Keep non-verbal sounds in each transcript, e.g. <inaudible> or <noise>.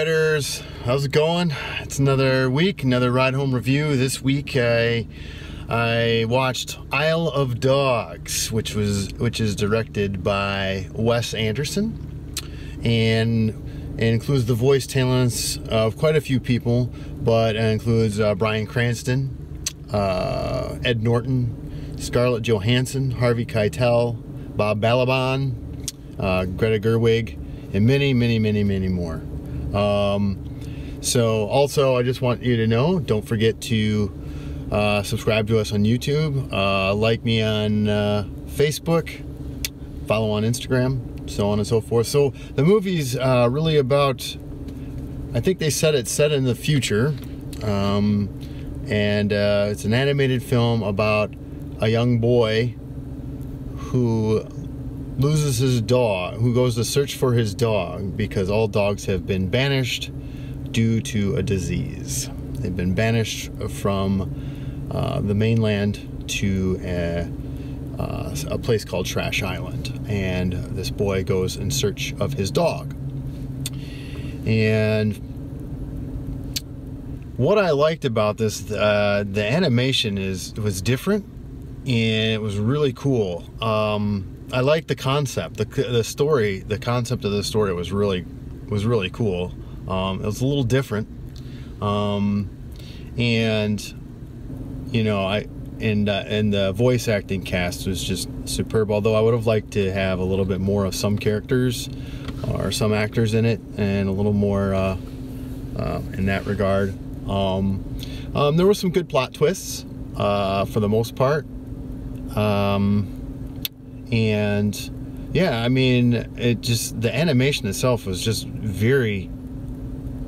riders. How's it going? It's another week another ride home review. This week i i watched isle of dogs which was which is directed by wes anderson and includes the voice talents of quite a few people but includes uh, bryan cranston uh, ed norton scarlett johansson harvey keitel bob balaban uh, greta gerwig and many many many many more um, so also, I just want you to know, don't forget to uh, subscribe to us on YouTube, uh, like me on uh, Facebook, follow on Instagram, so on and so forth. So the movie's uh, really about, I think they said it's set in the future, um, and uh, it's an animated film about a young boy who loses his dog, who goes to search for his dog because all dogs have been banished due to a disease. They've been banished from uh, the mainland to a, uh, a place called Trash Island. And this boy goes in search of his dog. And what I liked about this, uh, the animation is was different and it was really cool. Um, I like the concept, the the story, the concept of the story was really was really cool. Um, it was a little different, um, and you know I and uh, and the voice acting cast was just superb. Although I would have liked to have a little bit more of some characters or some actors in it, and a little more uh, uh, in that regard. Um, um there were some good plot twists uh, for the most part. Um, and yeah, I mean, it just the animation itself was just very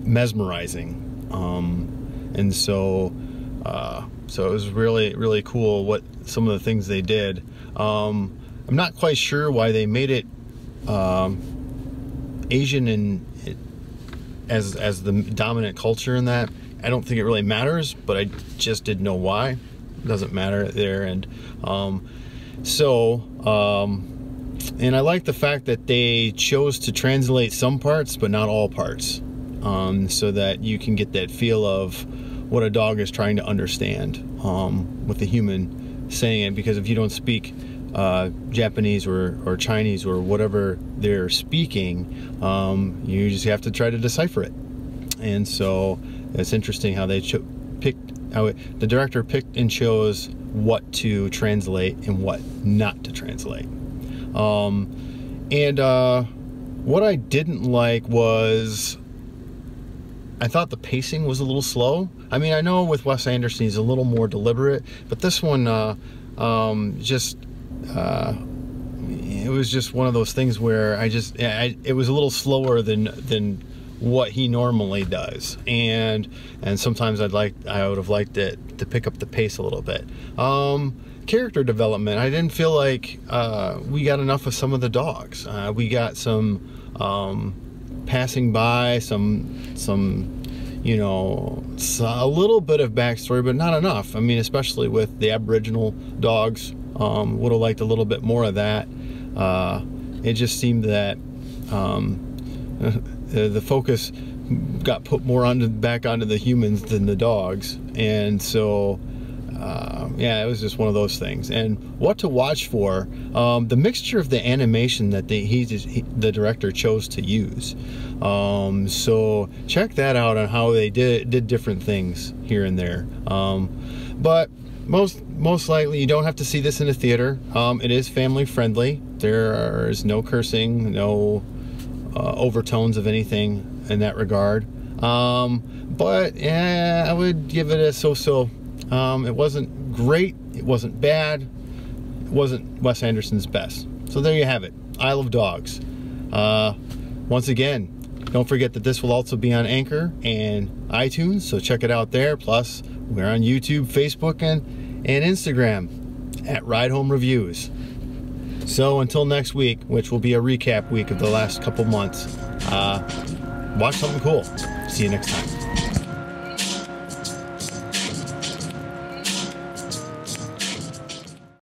mesmerizing, um, and so uh, so it was really really cool what some of the things they did. Um, I'm not quite sure why they made it um, Asian and as as the dominant culture in that. I don't think it really matters, but I just didn't know why. It doesn't matter there, and um, so, um, and I like the fact that they chose to translate some parts, but not all parts, um, so that you can get that feel of what a dog is trying to understand um, with the human saying it. Because if you don't speak uh, Japanese or, or Chinese or whatever they're speaking, um, you just have to try to decipher it. And so it's interesting how they picked, the director picked and chose what to translate and what not to translate. Um, and uh, what I didn't like was I thought the pacing was a little slow. I mean, I know with Wes Anderson he's a little more deliberate, but this one uh, um, just uh, it was just one of those things where I just I, it was a little slower than than what he normally does. And and sometimes I'd like I would have liked it to pick up the pace a little bit. Um, character development. I didn't feel like uh, we got enough of some of the dogs. Uh, we got some um, passing by some some you know a little bit of backstory but not enough. I mean especially with the aboriginal dogs um, would have liked a little bit more of that. Uh, it just seemed that um, <laughs> uh, the focus got put more onto back onto the humans than the dogs, and so. Uh, yeah, it was just one of those things. And what to watch for? Um, the mixture of the animation that the, he, he, the director chose to use. Um, so check that out on how they did did different things here and there. Um, but most most likely you don't have to see this in a theater. Um, it is family friendly. There is no cursing, no uh, overtones of anything in that regard. Um, but yeah, I would give it a so-so. Um, it wasn't great. It wasn't bad. It wasn't Wes Anderson's best. So there you have it. Isle of Dogs. Uh, once again, don't forget that this will also be on Anchor and iTunes, so check it out there. Plus, we're on YouTube, Facebook, and, and Instagram at Ride Home Reviews. So until next week, which will be a recap week of the last couple months, uh, watch something cool. See you next time.